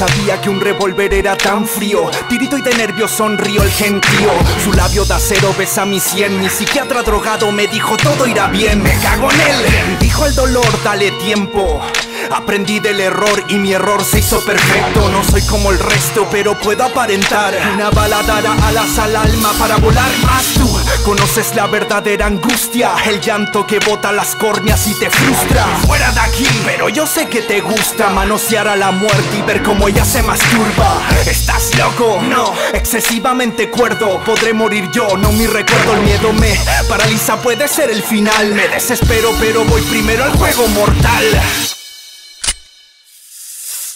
sabía que un revólver era tan frío. Tirito y de nervios sonrió el gentío. Su labio de acero besa mi cien. Mi psiquiatra drogado me dijo todo irá bien. Me cago en él. Dijo el dolor, dale tiempo. Aprendí del error y mi error se hizo perfecto. No soy como el resto, pero puedo aparentar. Una bala dará alas al alma para volar más tú. Conoces la verdadera angustia, el llanto que bota las córneas y te frustra. Fuera de aquí, pero yo sé que te gusta manosear a la muerte y ver cómo ella se masturba. ¿Estás loco? No, excesivamente cuerdo. Podré morir yo, no mi recuerdo. El miedo me paraliza, puede ser el final. Me desespero, pero voy primero al juego mortal.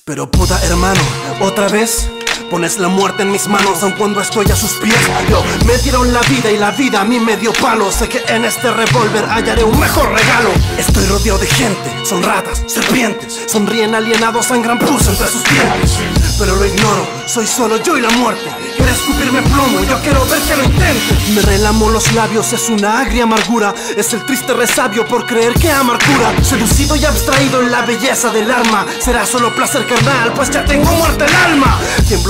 Pero puta hermano, otra vez Pones la muerte en mis manos aun cuando estoy a sus pies. Yo me dieron la vida y la vida a mí me dio palo. Sé que en este revólver hallaré un mejor regalo. Estoy rodeado de gente, son ratas, serpientes. Sonríen alienados, sangran pus entre sus dientes. Pero lo ignoro, soy solo yo y la muerte. Quiere escupirme plomo, yo quiero ver que lo intente. Me relamo los labios, es una agria amargura. Es el triste resabio por creer que amargura. Seducido y abstraído en la belleza del arma Será solo placer carnal, pues ya tengo muerte el alma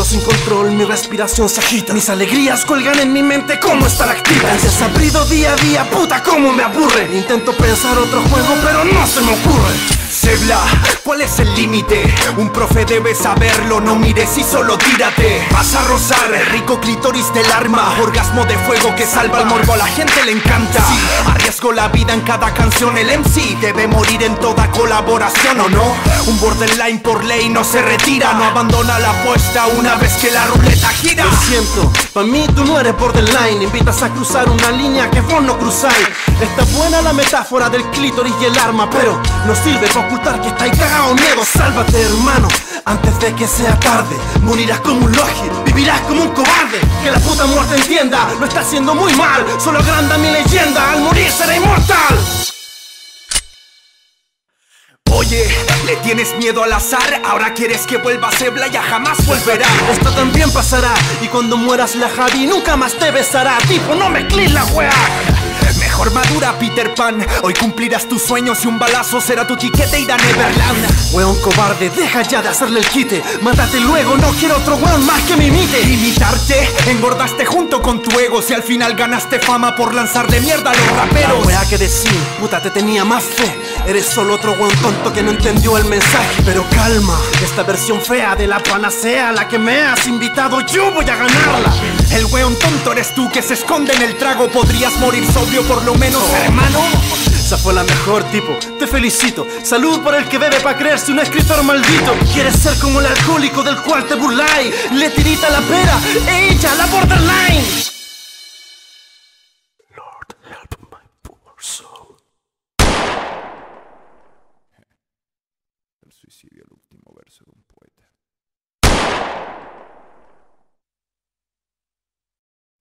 sin control, mi respiración se agita. Mis alegrías colgan en mi mente como estalactitas Desabrido día a día, puta cómo me aburre. Intento pensar otro juego, pero no se me ocurre ¿cuál es el límite? Un profe debe saberlo, no mires y solo tírate. Vas a rozar rico clítoris del arma Orgasmo de fuego que salva el morbo, a la gente le encanta. Arriesgo la vida en cada canción, el MC debe morir en toda colaboración o no Un borderline por ley no se retira, no abandona la apuesta una vez que la ruleta gira. Lo siento, pa' mí tú no eres borderline Invitas a cruzar una línea que vos no cruzáis. Está buena la metáfora del clítoris y el arma Pero no sirve para ocultar que estáis cagado miedo Sálvate hermano, antes de que sea tarde Morirás como un logi, vivirás como un cobarde Que la puta muerte entienda, lo está haciendo muy mal Solo agranda mi leyenda, al morir seré inmortal Oye, le tienes miedo al azar, ahora quieres que vuelva a Sebla, ya jamás volverá. Esto también pasará, y cuando mueras la Javi nunca más te besará. Tipo, no mezcles la weá. Mejor madura, Peter Pan. Hoy cumplirás tus sueños y un balazo será tu tiquete y a Neverland. Weón cobarde, deja ya de hacerle el quite. Mátate luego, no quiero otro weón más que me imite. Imitarte, engordaste junto con tu ego. Si al final ganaste fama por lanzarle mierda a los raperos. La weá que decir, puta, te tenía más fe. Eres solo otro weón tonto que no entendió el mensaje. Pero calma, esta versión fea de la panacea, la que me has invitado, yo voy a ganarla. El weón tonto eres tú que se esconde en el trago. Podrías morir sobrio por lo menos, hermano. Fue la mejor tipo, te felicito. Salud por el que bebe para creerse un escritor maldito. Quieres ser como el alcohólico del cual te burláis. Le tirita la pera, ella la borderline. Lord, help my poor soul. El suicidio, el último verso de un poema.